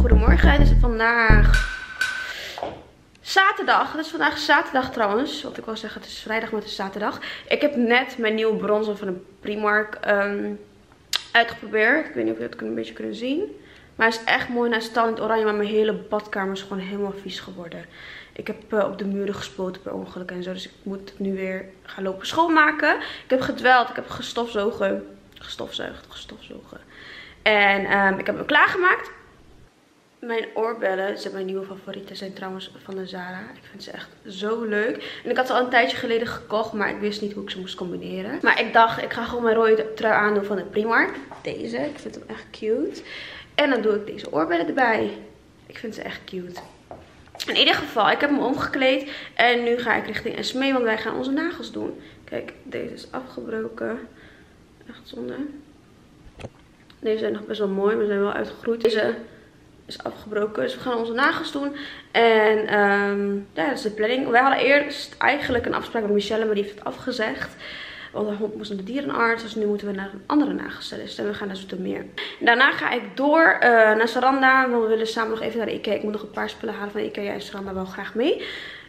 Goedemorgen, het is vandaag zaterdag. Het is vandaag zaterdag trouwens. Wat ik wil zeggen, het is vrijdag, het is zaterdag. Ik heb net mijn nieuwe bronzer van de Primark um, uitgeprobeerd. Ik weet niet of jullie het een beetje kunnen zien. Maar hij is echt mooi. Hij in het oranje, maar mijn hele badkamer is gewoon helemaal vies geworden. Ik heb uh, op de muren gespoten per ongeluk en zo. Dus ik moet nu weer gaan lopen schoonmaken. Ik heb gedweld, ik heb gestofzogen. Gestofzuigd, gestofzogen. En um, ik heb hem klaargemaakt. Mijn oorbellen, zijn mijn nieuwe favorieten, zijn trouwens van de Zara. Ik vind ze echt zo leuk. En ik had ze al een tijdje geleden gekocht, maar ik wist niet hoe ik ze moest combineren. Maar ik dacht, ik ga gewoon mijn rode trui aandoen van de Primark. Deze, ik vind hem echt cute. En dan doe ik deze oorbellen erbij. Ik vind ze echt cute. In ieder geval, ik heb hem omgekleed. En nu ga ik richting Esmee, want wij gaan onze nagels doen. Kijk, deze is afgebroken. Echt zonde. Deze zijn nog best wel mooi, maar zijn wel uitgegroeid. Deze is afgebroken. Dus we gaan onze nagels doen. En um, ja, dat is de planning. Wij hadden eerst eigenlijk een afspraak met Michelle, maar die heeft het afgezegd. Want de hond moest naar de dierenarts. Dus nu moeten we naar een andere nagelstylist. En we gaan naar. En daarna ga ik door uh, naar Saranda. Want we willen samen nog even naar de Ikea. Ik moet nog een paar spullen halen van Ikea. Jij en Saranda wel graag mee.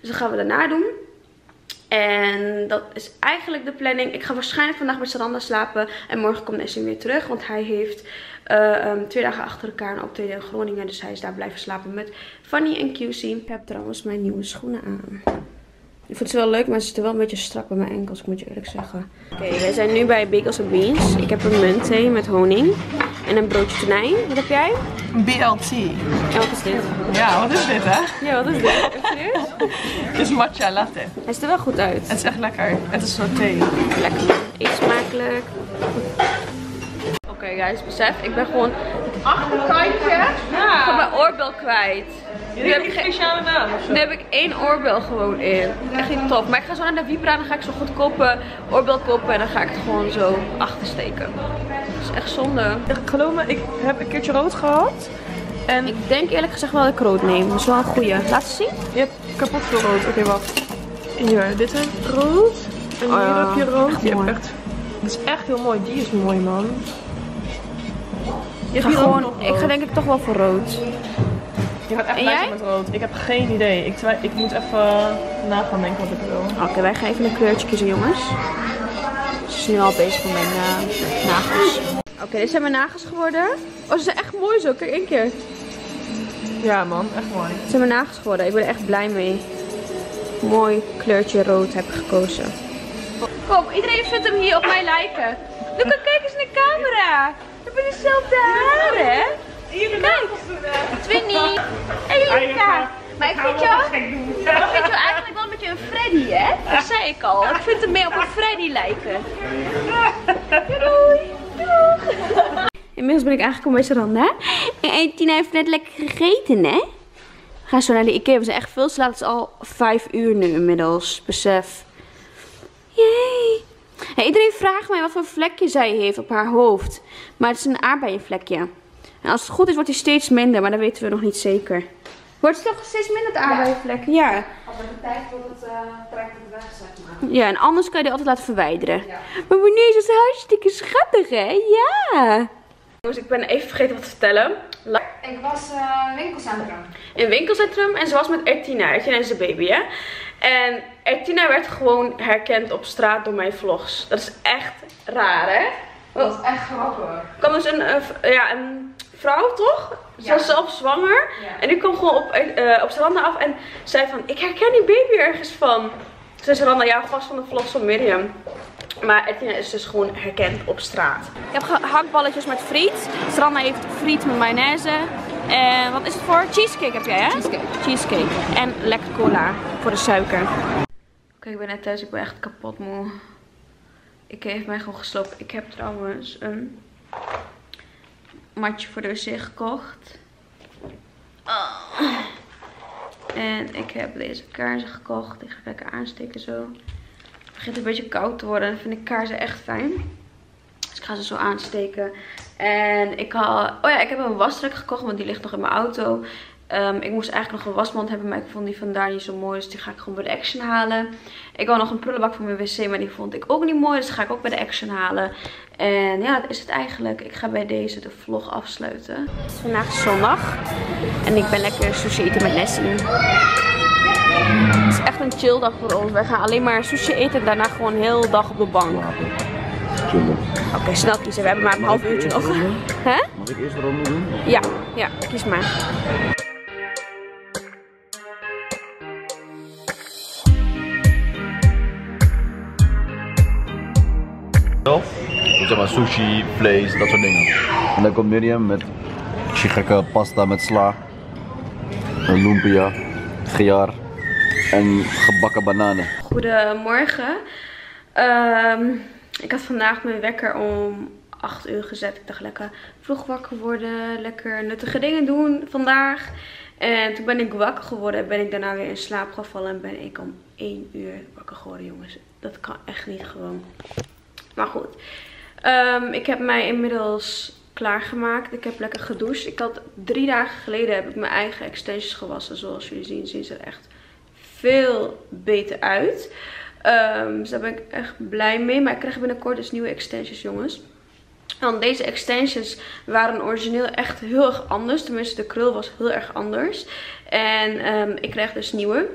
Dus dat gaan we daarna doen. En dat is eigenlijk de planning. Ik ga waarschijnlijk vandaag bij Saranda slapen. En morgen komt Nessim weer terug. Want hij heeft uh, um, twee dagen achter elkaar een optreden in Groningen. Dus hij is daar blijven slapen met Fanny en QC. Ik heb trouwens mijn nieuwe schoenen aan. Ik vind ze wel leuk, maar ze zitten wel een beetje strak bij mijn enkels, moet je eerlijk zeggen. Oké, wij zijn nu bij Bagels Beans. Ik heb een muntthee met honing en een broodje tonijn. Wat heb jij? BLT. En wat is dit? Ja, wat is dit hè? Ja, wat is dit? Het is matcha latte. Hij ziet er wel goed uit. Het is echt lekker. Het is zo thee. Lekker. Eet smakelijk. Oké okay, guys, besef, ik ben gewoon het achterkantje ja. van mijn oorbel kwijt. Nu heb ik geen speciale naam zo? Nu heb ik één oorbel gewoon in. Echt niet top. Maar ik ga zo naar de Vibra en dan ga ik zo'n goedkope oorbel kopen en dan ga ik het gewoon zo achter steken. Dat is echt zonde. Ik geloof me, ik heb een keertje rood gehad. En ik denk eerlijk gezegd wel dat ik rood neem. Dat is wel een goeie. Laat ze zien. Je hebt kapot veel rood. Oké, okay, wacht. Hier, dit is rood. En hier oh, heb je rood. Je hebt echt... Dat is echt heel mooi. Die is mooi, man. Je ga gewoon, ik ga denk ik toch wel voor rood. Je gaat echt blij met rood. Ik heb geen idee. Ik, ik moet even na gaan denken wat ik wil. Oké, okay, wij gaan even een kleurtje kiezen jongens. Ze is nu al bezig met mijn uh, nagels. Oké, okay, dit zijn mijn nagels geworden. Oh, ze zijn echt mooi zo. Kijk één keer. Ja man, echt mooi. Dit zijn mijn nagels geworden. Ik ben er echt blij mee. Mooi kleurtje rood heb ik gekozen. Kom, iedereen vindt hem hier op mij lijken. Luca, kijk eens in de camera. We hebben dezelfde haren, hè? Kijk, Twinny. En. Maar ik vind jou, ik vind jou eigenlijk wel een beetje een Freddy, hè? Dat zei ik al. Ik vind hem meer op een Freddy lijken. Doei. Doeg. Inmiddels ben ik aangekomen bij Saranda. En Tina heeft net lekker gegeten, hè? We gaan zo naar de Ikea. We zijn echt veel te laat. Het is al vijf uur nu inmiddels. Besef. Hey, iedereen vraagt mij wat voor vlekje zij heeft op haar hoofd. Maar het is een aardbeienvlekje. En als het goed is wordt hij steeds minder, maar dat weten we nog niet zeker. Wordt het toch steeds minder het aardbeienvlekje? Ja. ja. Als het de tijd wordt het, uh, trekt het weg, zeg maar. Ja, en anders kan je die altijd laten verwijderen. Ja. Maar wanneer is hartstikke schattig, hè? Ja. Dus ik ben even vergeten wat te vertellen. Ik was uh, winkelcentrum. In winkelcentrum en ze was met Ertina. Ertina is de baby, hè? En Ertina werd gewoon herkend op straat door mijn vlogs. Dat is echt raar, hè? Dat is echt grappig. kwam dus een, uh, ja, een vrouw, toch? Ze ja. was zelf zwanger. Ja. En die kwam gewoon op, uh, op Saranda af en zei van, ik herken die baby ergens van. Toen zei Saranda, ja, vast van de vlogs van Miriam. Maar Etina is dus gewoon herkend op straat. Ik heb gehaktballetjes met friet. Saranda heeft friet met mayonaise. En wat is het voor? Cheesecake heb jij, hè? Cheesecake. Cheesecake. En lekker cola voor de suiker. Oké, okay, ik ben net thuis. Ik ben echt kapot moe. Ik heeft mij gewoon gesloopt. Ik heb trouwens een matje voor de wc gekocht. En ik heb deze kaarsen gekocht. Die ga ik lekker aansteken zo. Het begint een beetje koud te worden. En vind ik kaarsen echt fijn. Dus ik ga ze zo aansteken. En ik had... Oh ja, ik heb een wasstrek gekocht. Want die ligt nog in mijn auto. Ehm, ik moest eigenlijk nog een wasmand hebben, maar ik vond die van daar niet zo mooi. Dus die ga ik gewoon bij de Action halen. Ik wou nog een prullenbak voor mijn wc, maar die vond ik ook niet mooi. Dus die ga ik ook bij de Action halen. En ja, dat is het eigenlijk. Ik ga bij deze de vlog afsluiten. Het is vandaag zondag. En ik ben lekker sushi eten met Nessie. Het is echt een chill dag voor ons. Wij gaan alleen maar sushi eten en daarna gewoon heel de dag op de bank. Oké, snel kiezen. We hebben maar een half uurtje nog. Hè? Mag ik eerst de ronde doen? Ja, ja, kies maar. Zeg maar sushi, vlees, dat soort dingen. En dan komt Miriam met gekke pasta met sla, een lumpia, giar en gebakken bananen. Goedemorgen. Ehm, ik had vandaag mijn wekker om 8 uur gezet. Ik dacht lekker vroeg wakker worden, lekker nuttige dingen doen vandaag. En toen ben ik wakker geworden en ben ik daarna weer in slaap gevallen en ben ik om 1 uur wakker geworden jongens. Dat kan echt niet gewoon. Maar goed. Ehm, ik heb mij inmiddels klaargemaakt. Ik heb lekker gedoucht. Ik had drie dagen geleden heb ik mijn eigen extensions gewassen. Zoals jullie zien, zien ze er echt veel beter uit. Um, dus daar ben ik echt blij mee. Maar ik krijg binnenkort dus nieuwe extensions, jongens. Want deze extensions waren origineel echt heel erg anders. Tenminste, de krul was heel erg anders. En um, ik krijg dus nieuwe.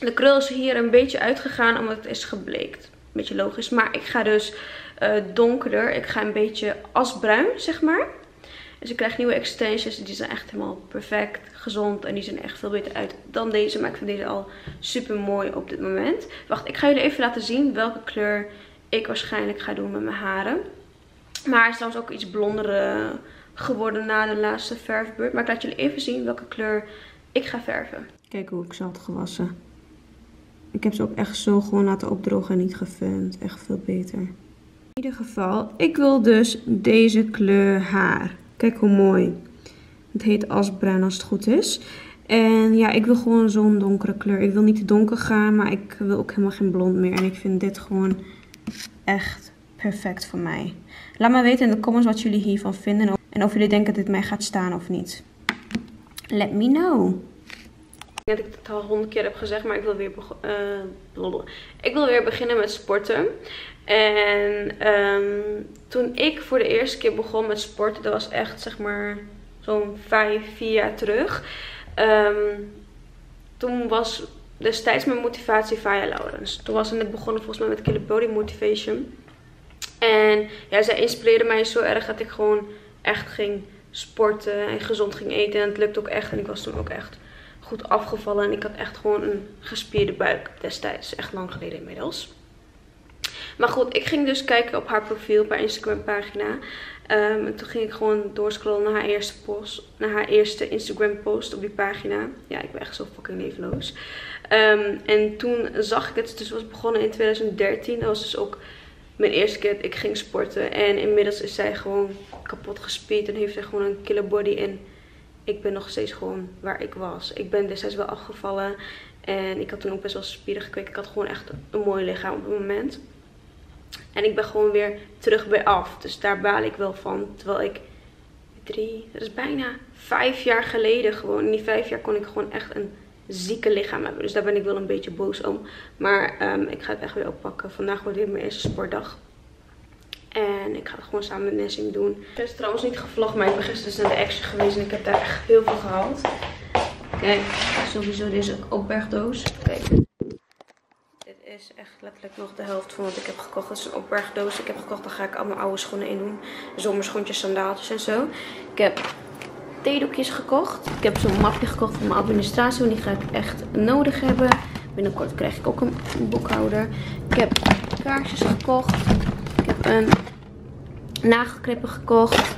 De krul is hier een beetje uitgegaan omdat het is gebleekt. Beetje logisch. Maar ik ga dus uh, donkerder. Ik ga een beetje asbruin, zeg maar. Dus ik krijg nieuwe extensions. Die zijn echt helemaal perfect, gezond. En die zien echt veel beter uit dan deze. Maar ik vind deze al super mooi op dit moment. Wacht, ik ga jullie even laten zien welke kleur ik waarschijnlijk ga doen met mijn haren. Maar hij is trouwens ook iets blonder eh, geworden na de laatste verfbeurt. Maar ik laat jullie even zien welke kleur ik ga verven. Kijk hoe ik ze had gewassen. Ik heb ze ook echt zo gewoon laten opdrogen en niet gefilmd. Echt veel beter. In ieder geval, ik wil dus deze kleur haar. Kijk hoe mooi. Het heet asbruin als het goed is. En ja, ik wil gewoon zo'n donkere kleur. Ik wil niet te donker gaan, maar ik wil ook helemaal geen blond meer. En ik vind dit gewoon echt perfect voor mij. Laat me weten in de comments wat jullie hiervan vinden. En of jullie denken dat dit mij gaat staan of niet. Let me know. Ik denk dat ik het al honderd keer heb gezegd, maar ik wil weer, uh, ik wil weer beginnen met sporten. En um, toen ik voor de eerste keer begon met sporten, dat was echt zeg maar zo'n vijf, vier jaar terug. Um, toen was destijds mijn motivatie Faya Laurens. Toen was ze net begonnen volgens mij met Killer Body Motivation. En ja, zij inspireerde mij zo erg dat ik gewoon echt ging sporten en gezond ging eten. En het lukte ook echt. En ik was toen ook echt goed afgevallen. En ik had echt gewoon een gespierde buik destijds. Echt lang geleden inmiddels. Maar goed, ik ging dus kijken op haar profiel, op haar Instagram pagina. Um, en toen ging ik gewoon doorscrollen naar haar eerste post. Naar haar eerste Instagram post op die pagina. Ja, ik ben echt zo fucking levenloos. Um, en toen zag ik het. Dus was begonnen in 2013. Dat was dus ook mijn eerste keer ik ging sporten. En inmiddels is zij gewoon kapot gespierd. En heeft zij gewoon een killer body. En ik ben nog steeds gewoon waar ik was. Ik ben destijds wel afgevallen. En ik had toen ook best wel spieren gekweekt. Ik had gewoon echt een mooi lichaam op het moment. En ik ben gewoon weer terug bij af. Dus daar baal ik wel van. Terwijl ik drie, dat is bijna vijf jaar geleden gewoon. In die vijf jaar kon ik gewoon echt een zieke lichaam hebben. Dus daar ben ik wel een beetje boos om. Maar um, ik ga het echt weer oppakken. Vandaag wordt weer mijn eerste sportdag. En ik ga het gewoon samen met Nessim doen. Ik heb trouwens niet gevlogd, maar ik ben gisteren dus naar de Action geweest. En ik heb daar echt heel veel gehaald. Kijk, sowieso deze opbergdoos. Kijk. Dit is echt letterlijk nog de helft van wat ik heb gekocht. Dat is een opbergdoos. Ik heb gekocht, daar ga ik al mijn oude schoenen in doen. Zomerschoentjes, sandaaltjes en zo. Ik heb theedoekjes gekocht. Ik heb zo'n mapje gekocht voor mijn administratie. Want die ga ik echt nodig hebben. Binnenkort krijg ik ook een boekhouder. Ik heb kaarsjes gekocht. Een nagelklippen gekocht.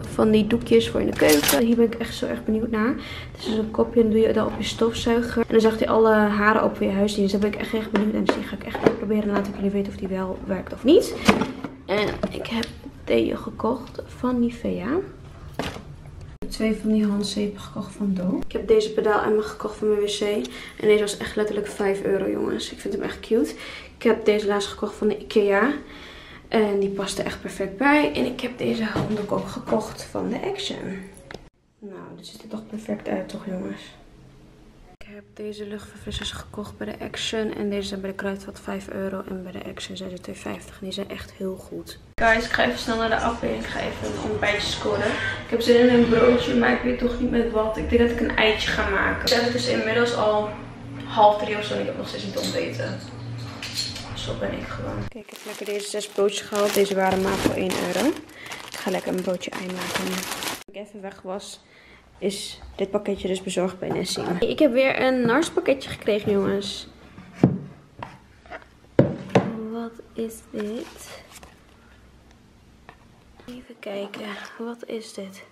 Van die doekjes voor in de keuken. Hier ben ik echt zo erg benieuwd naar. Het is dus een kopje en doe je dat op je stofzuiger. En dan zegt hij alle haren op voor je huisdier. Dus daar ben ik echt erg benieuwd. En dus die ga ik echt uitproberen. En laat ik jullie weten of die wel werkt of niet. En ik heb deze gekocht van Nivea twee van die handzeepen gekocht van Do. Ik heb deze pedaal gekocht van mijn wc. En deze was echt letterlijk 5 euro jongens. Ik vind hem echt cute. Ik heb deze laatst gekocht van de Ikea. En die past er echt perfect bij. En ik heb deze handdoek ook gekocht van de Action. Nou, dit ziet er toch perfect uit, toch jongens? Ik heb deze luchtverfrissers gekocht bij de Action. En deze zijn bij de Kruidvat 5 euro. En bij de Action zijn ze 2,50. En die zijn echt heel goed. Guys, ik ga even snel naar de afdeling. Ik ga even een ontbijtje scoren. Ik heb zin in een broodje, maar ik weet toch niet met wat. Ik denk dat ik een eitje ga maken. Het is inmiddels al half drie of zo. En ik heb nog steeds niet ontbeten. Zo ben ik gewoon. Kijk, ik heb lekker deze zes broodjes gehaald. Deze waren maar voor 1 euro. Ik ga lekker een broodje ei maken ik even weg was, is dit pakketje dus bezorgd bij Nessie. Ik heb weer een Nars pakketje gekregen, jongens. Wat is dit? Even kijken. Wat is dit?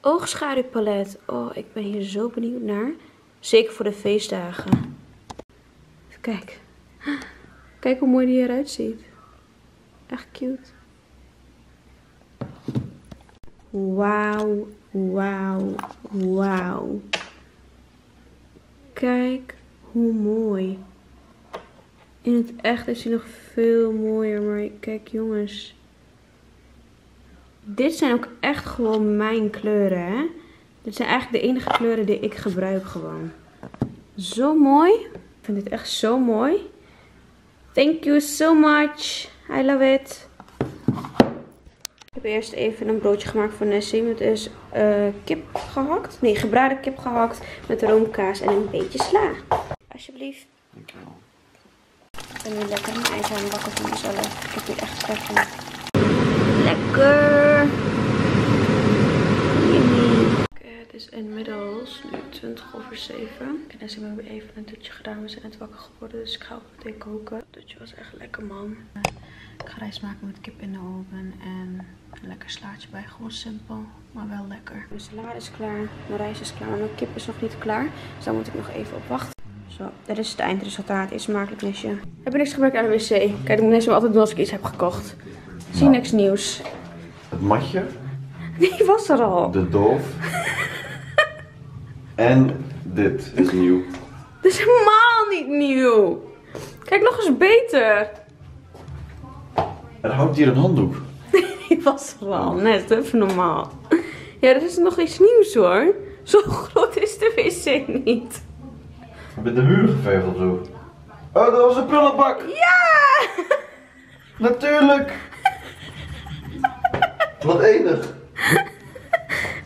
Oogschaduwpalet. Oh, ik ben hier zo benieuwd naar. Zeker voor de feestdagen. Even kijken. Kijk hoe mooi die eruit ziet. Echt cute. Wauw, wauw, wauw. Kijk hoe mooi. In het echt is hij nog veel mooier. Maar kijk jongens. Dit zijn ook echt gewoon mijn kleuren. Hè? Dit zijn eigenlijk de enige kleuren die ik gebruik gewoon. Zo mooi. Ik vind dit echt zo mooi. Thank you so much. I love it. Ik heb eerst even een broodje gemaakt voor Nessie. Met dus uh, kip gehakt. Nee, gebraden kip gehakt. Met roomkaas en een beetje sla. Alsjeblieft. Dankjewel. Ik ben nu lekker een ijs aan het bakken voor mezelf. Ik heb nu echt trek in. Lekker. Het is inmiddels nu 20 over 7. En Nessie hebben even een dutje gedaan. We zijn net wakker geworden. Dus ik ga ook meteen koken. Het dutje was echt lekker man. Ik ga rijst maken met kip in de oven en een lekker slaatje bij. Gewoon simpel, maar wel lekker. Mijn salade is klaar, mijn rijst is klaar, maar mijn kip is nog niet klaar. Dus daar moet ik nog even op wachten. Zo, dat is het eindresultaat. Is smakelijk nestje. Heb je niks gebruikt aan de wc? Kijk, dat moet Nesje altijd doen als ik iets heb gekocht. Zie nou, niks nieuws. Het matje. Die was er al. De doof. en dit is nieuw. Dit is helemaal niet nieuw. Kijk nog eens beter. Er hangt hier een handdoek. Die was er al net, even normaal. Ja, dat is nog iets nieuws hoor. Zo groot is de wc niet. Met de muur geverfd of zo. Oh, dat was een prullenbak. Ja! Natuurlijk. Wat enig.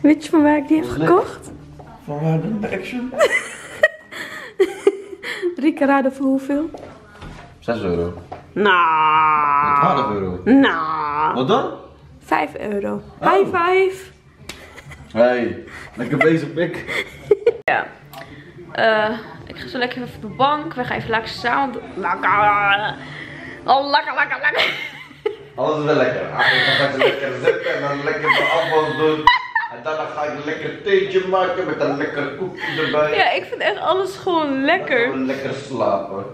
Weet je van waar ik die heb gekocht? Van waar de Action? Keer raden voor hoeveel? 6 euro. Nou. 12 euro. Nou. Wat dan? 5 euro. Oh. High five. Hey, lekker bezig pik. ja. Uh, ik ga zo lekker even op de bank. We gaan even lekker samen. Lekker. Oh, lekker, lekker, lekker. Alles is wel lekker. Ah, dan ga ik lekker zitten en dan lekker de afwas doen. En dan ga ik een lekker theetje maken met een lekker koekje erbij. Ja, ik vind echt alles gewoon lekker. Lekker slapen.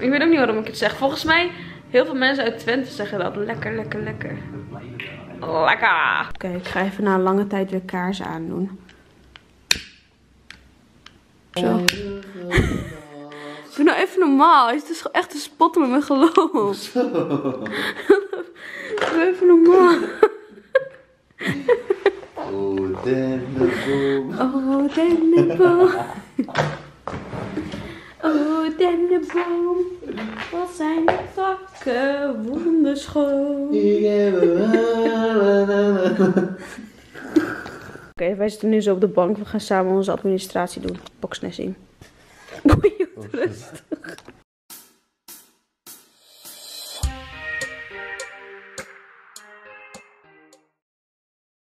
Ik weet ook niet waarom ik het zeg. Volgens mij, heel veel mensen uit Twente zeggen dat. Lekker, lekker, lekker. Lekker. Oké, ik ga even na een lange tijd weer kaarsen aandoen. Zo. Doe nou even normaal. Het is echt te spotten met mijn geloof. Doe even normaal. Oh, dennenboom. Oh, dennenboom. Oh, dennenboom, wat zijn de takken wonderschoon. Oké, wij zitten nu zo op de bank. We gaan samen onze administratie doen. Boxnessing. Boeiend, rustig.